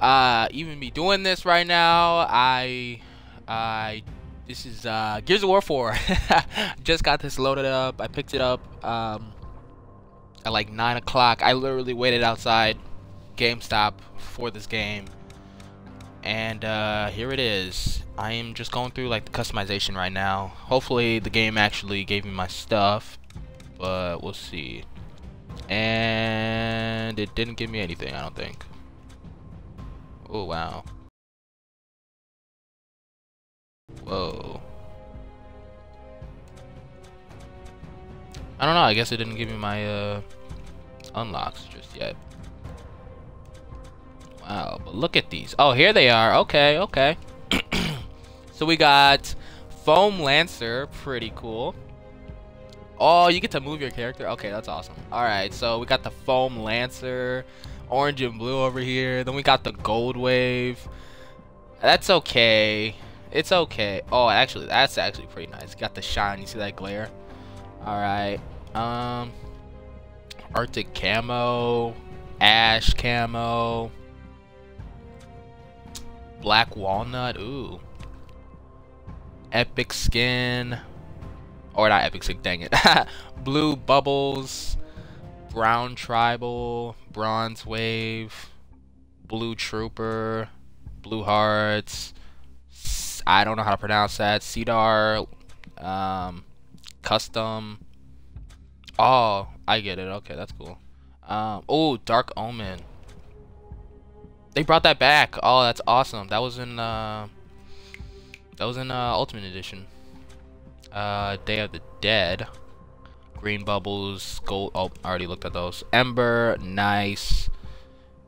uh, even be doing this right now. I, I, this is uh, Gears of War 4. Just got this loaded up. I picked it up um, at like 9 o'clock. I literally waited outside GameStop for this game. And uh, here it is. I am just going through like the customization right now. Hopefully the game actually gave me my stuff. But we'll see. And it didn't give me anything, I don't think. Oh, wow. Whoa. I don't know, I guess it didn't give me my uh, unlocks just yet. Wow, but look at these. Oh, here they are. Okay, okay. so we got Foam Lancer, pretty cool. Oh, you get to move your character? Okay, that's awesome. Alright, so we got the Foam Lancer, orange and blue over here. Then we got the Gold Wave. That's okay. It's okay. Oh, actually, that's actually pretty nice. Got the shine. You see that glare? Alright. Um, Arctic Camo. Ash Camo. Black Walnut. Ooh. Epic Skin. Or not Epic Skin, dang it. Blue Bubbles. Brown Tribal. Bronze Wave. Blue Trooper. Blue Hearts. I don't know how to pronounce that. Cedar. Um, custom. Oh, I get it. Okay, that's cool. Um, oh, Dark Omen. They brought that back. Oh, that's awesome. That was in uh, that was in uh, Ultimate Edition. Uh, Day of the Dead. Green Bubbles, Gold. Oh, I already looked at those. Ember, nice.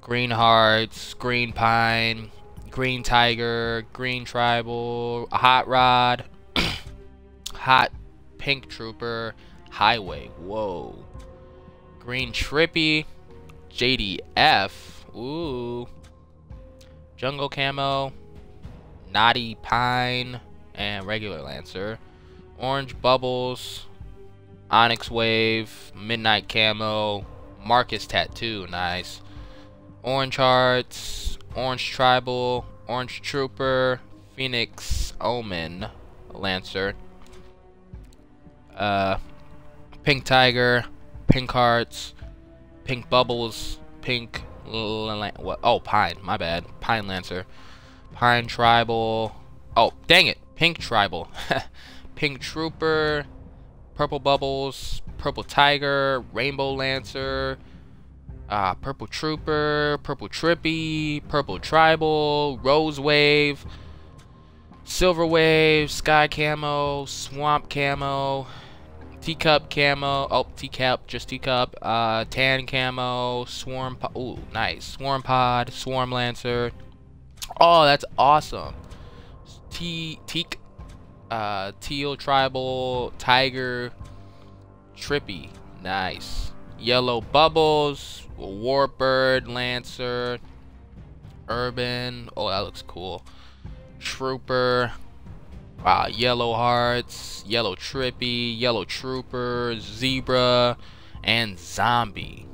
Green Hearts, Green Pine, Green Tiger, Green Tribal, Hot Rod, Hot Pink Trooper, Highway. Whoa. Green Trippy, JDF. Ooh. Jungle Camo, Knotty Pine, and regular Lancer. Orange Bubbles, Onyx Wave, Midnight Camo, Marcus Tattoo, nice. Orange Hearts, Orange Tribal, Orange Trooper, Phoenix Omen, Lancer. Uh, Pink Tiger, Pink Hearts, Pink Bubbles, Pink what? Oh, Pine. My bad. Pine Lancer. Pine Tribal. Oh, dang it. Pink Tribal. Pink Trooper. Purple Bubbles. Purple Tiger. Rainbow Lancer. Uh, Purple Trooper. Purple Trippy. Purple Tribal. Rose Wave. Silver Wave. Sky Camo. Swamp Camo. Teacup camo. Oh, teacup, just teacup. Uh, tan camo. Swarm. Po Ooh, nice. Swarm pod. Swarm lancer. Oh, that's awesome. T teak. Uh, teal tribal. Tiger. Trippy. Nice. Yellow bubbles. Warbird lancer. Urban. Oh, that looks cool. Trooper. Wow, Yellow Hearts, Yellow Trippy, Yellow Trooper, Zebra, and Zombie.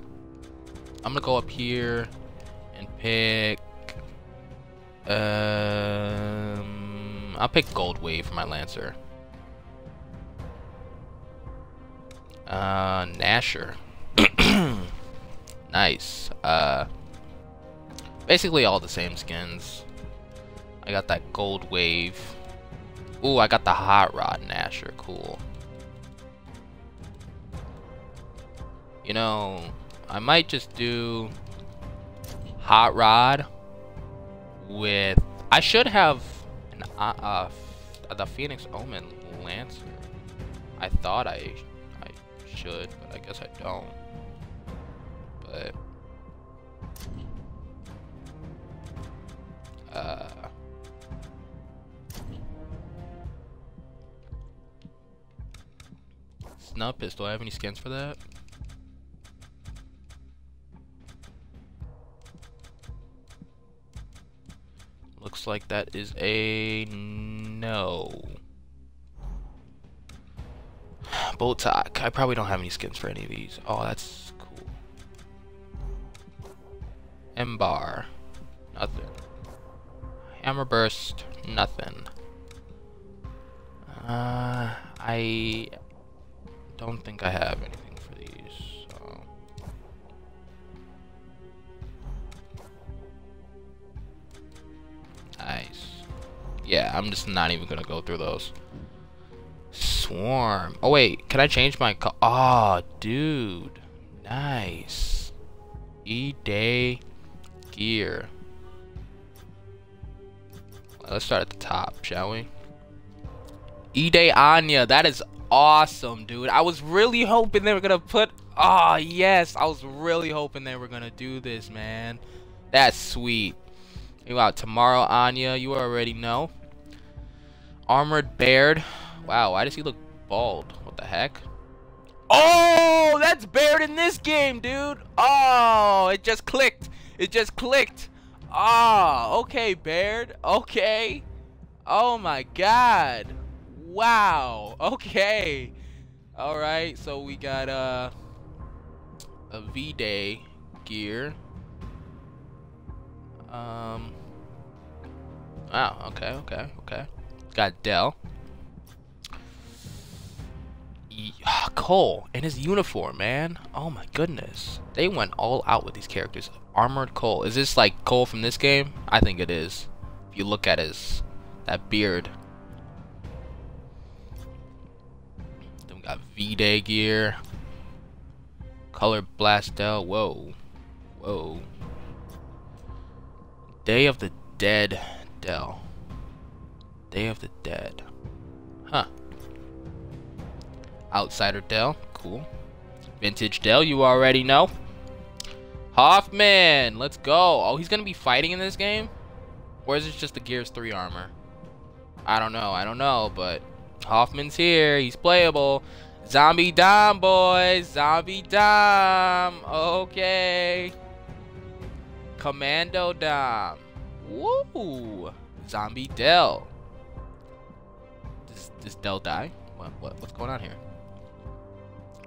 I'm gonna go up here and pick. Um, I'll pick Gold Wave for my Lancer. Uh, Gnasher. nice. Uh, basically all the same skins. I got that Gold Wave. Ooh, I got the Hot Rod Gnasher. Cool. You know, I might just do Hot Rod with... I should have uh, uh, the Phoenix Omen Lancer. I thought I, I should, but I guess I don't. But... Uh... Snub pistol. I have any skins for that? Like that is a no. Boltok. I probably don't have any skins for any of these. Oh, that's cool. EMBAR. Nothing. Hammerburst. Nothing. Uh, I don't think I have anything Yeah, I'm just not even gonna go through those. Swarm. Oh wait, can I change my co- Oh, dude. Nice. E-Day gear. Let's start at the top, shall we? E-Day Anya, that is awesome, dude. I was really hoping they were gonna put Oh yes, I was really hoping they were gonna do this, man. That's sweet. You got tomorrow, Anya, you already know. Armored Baird. Wow, why does he look bald? What the heck? Oh, that's Baird in this game, dude. Oh, it just clicked. It just clicked. Ah, oh, okay, Baird. Okay. Oh my god. Wow. Okay. All right. So we got uh, a V-Day gear. Um. Wow. Okay. Okay. Okay. Got Del. Cole in his uniform, man. Oh my goodness. They went all out with these characters. Armored Cole. Is this like Cole from this game? I think it is. If you look at his that beard. Then we got V-Day gear. Color Blast Del. Whoa. Whoa. Day of the Dead Del. Day of the Dead. Huh. Outsider Del. Cool. Vintage Del, you already know. Hoffman, let's go. Oh, he's going to be fighting in this game? Or is it just the Gears 3 armor? I don't know. I don't know, but Hoffman's here. He's playable. Zombie Dom, boys. Zombie Dom. Okay. Commando Dom. Woo. Zombie Del. Does, Del die? What, what, what's going on here?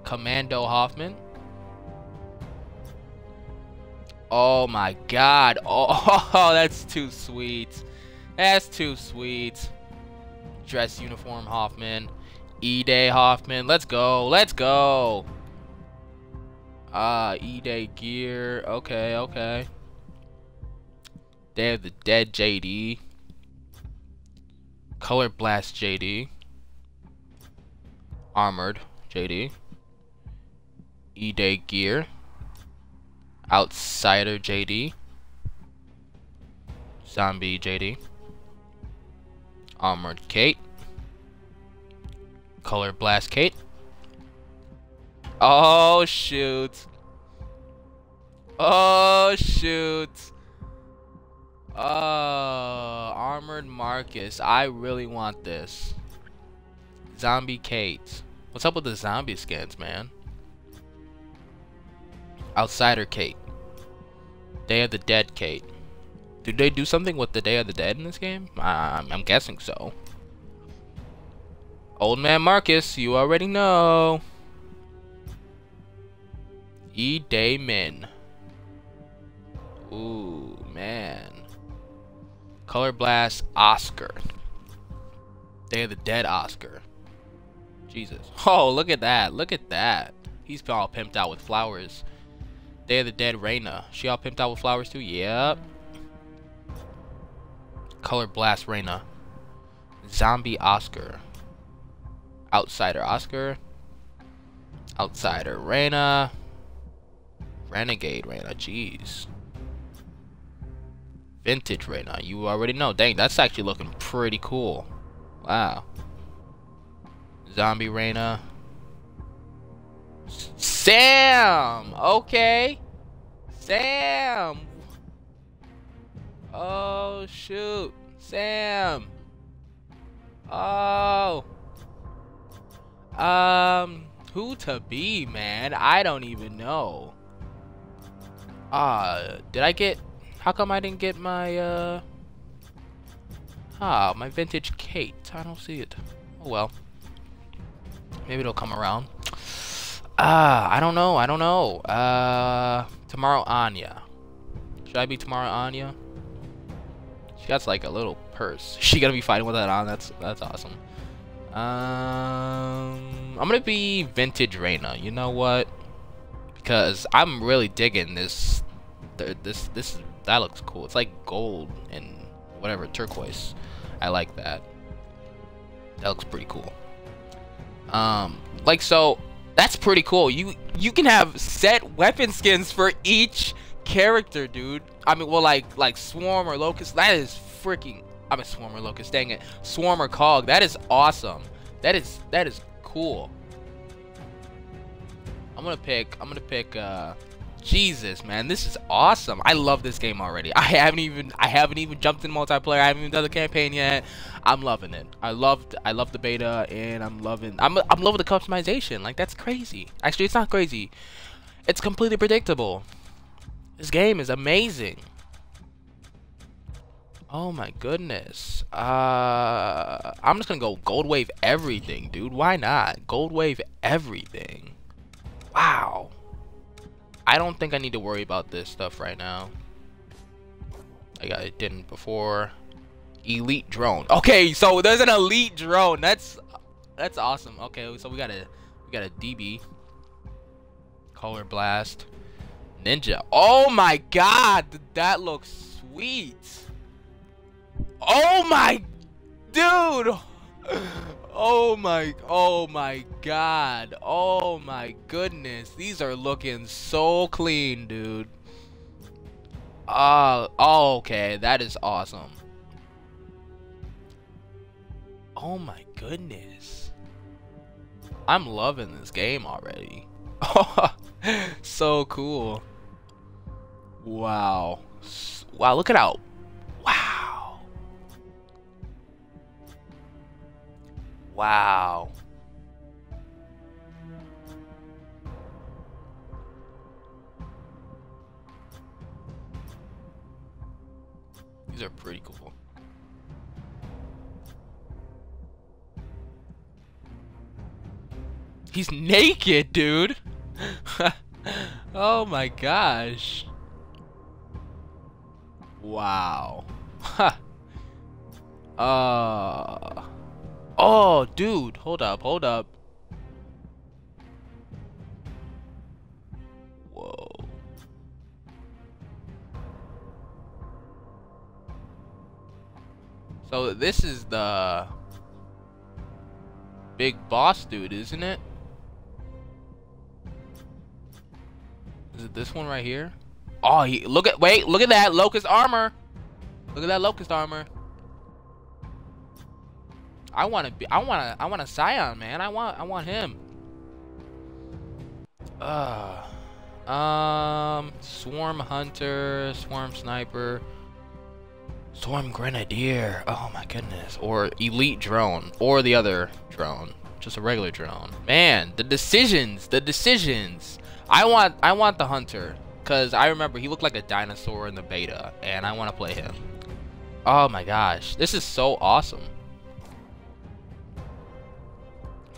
Commando Hoffman. Oh my god. Oh, that's too sweet. That's too sweet. Dress uniform Hoffman. E-Day Hoffman. Let's go. Let's go. Ah, E-Day gear. Okay, okay. Day of the Dead JD. Color Blast JD. Armored JD. E-Day gear. Outsider JD. Zombie JD. Armored Kate. Color Blast Kate. Oh, shoot. Oh, shoot. Uh, Armored Marcus. I really want this. Zombie Kate. What's up with the zombie skins, man? Outsider Kate. Day of the Dead Kate. Did they do something with the Day of the Dead in this game? I'm, I'm guessing so. Old Man Marcus, you already know. E Day Minh. Ooh, man. Color Blast Oscar. Day of the Dead Oscar. Jesus. Oh, look at that. Look at that. He's all pimped out with flowers. Day of the Dead Reyna. She all pimped out with flowers too? Yep. Color Blast Reyna. Zombie Oscar. Outsider Oscar. Outsider Reyna. Renegade Reyna. Jeez. Vintage Reyna. You already know. Dang, that's actually looking pretty cool. Wow. Zombie Reyna. Sam! Okay. Sam! Oh, shoot. Sam! Oh. Um, who to be, man? I don't even know. Ah, uh, did I get... How come I didn't get my, uh... Ah, my vintage Kate. I don't see it. Oh, well. Maybe it'll come around. Ah, uh, I don't know. I don't know. Uh, tomorrow Anya. Should I be tomorrow Anya? She got like a little purse. She gonna be fighting with that on. That's that's awesome. Um, I'm gonna be vintage Reyna. You know what? Because I'm really digging this. This this that looks cool. It's like gold and whatever turquoise. I like that. That looks pretty cool. Um, like so, that's pretty cool. You you can have set weapon skins for each character, dude. I mean, well, like like Swarm or Locust. That is freaking. I mean, Swarm or Locust. Dang it, Swarm or Cog. That is awesome. That is that is cool. I'm gonna pick. I'm gonna pick. uh Jesus, man, this is awesome. I love this game already. I haven't even I haven't even jumped in multiplayer. I haven't even done the campaign yet. I'm loving it. I loved I love the beta and I'm loving I'm I'm loving the customization. Like that's crazy. Actually, it's not crazy. It's completely predictable. This game is amazing. Oh my goodness. Uh I'm just going to go gold wave everything, dude. Why not? Gold wave everything. Wow. I don't think I need to worry about this stuff right now. I got it didn't before. Elite drone. Okay, so there's an elite drone. That's that's awesome. Okay, so we got a we got a DB. Color blast. Ninja. Oh my god, that looks sweet. Oh my dude. Oh my, oh my god. Oh my goodness. These are looking so clean, dude. Uh, oh, okay. That is awesome. Oh my goodness. I'm loving this game already. so cool. Wow. Wow, look at how Wow. These are pretty cool. He's naked, dude. oh my gosh. Wow. uh Oh, dude. Hold up, hold up. Whoa. So this is the big boss dude, isn't it? Is it this one right here? Oh, he look at wait, look at that locust armor. Look at that locust armor. I want to be. I want to. I want a Scion, man. I want. I want him. Uh, um, Swarm Hunter, Swarm Sniper, Swarm Grenadier. Oh my goodness. Or Elite Drone, or the other drone, just a regular drone. Man, the decisions. The decisions. I want. I want the Hunter, cause I remember he looked like a dinosaur in the beta, and I want to play him. Oh my gosh, this is so awesome.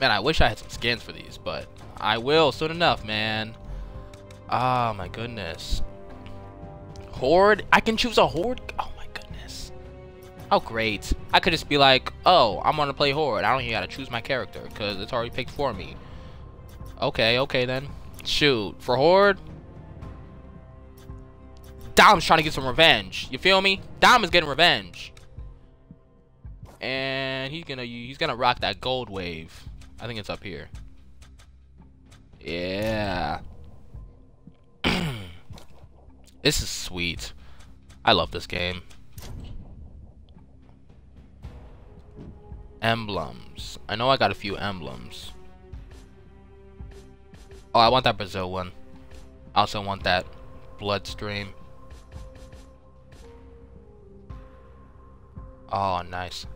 Man, I wish I had some skins for these, but I will soon enough, man. Oh my goodness. Horde? I can choose a Horde? Oh my goodness. Oh great. I could just be like, oh, I'm gonna play Horde. I don't even gotta choose my character, because it's already picked for me. Okay, okay then. Shoot. For Horde? Dom's trying to get some revenge. You feel me? Dom is getting revenge. And he's gonna he's gonna rock that gold wave. I think it's up here. Yeah. this is sweet. I love this game. Emblems. I know I got a few emblems. Oh, I want that Brazil one. I also want that Bloodstream. Oh, nice.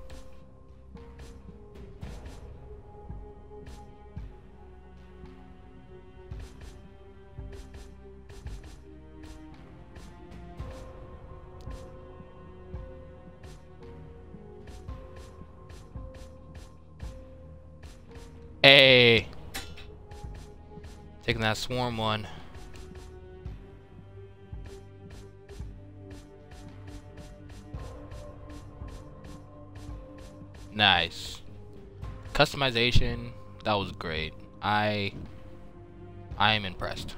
Taking that swarm one. Nice. Customization, that was great. I I am impressed.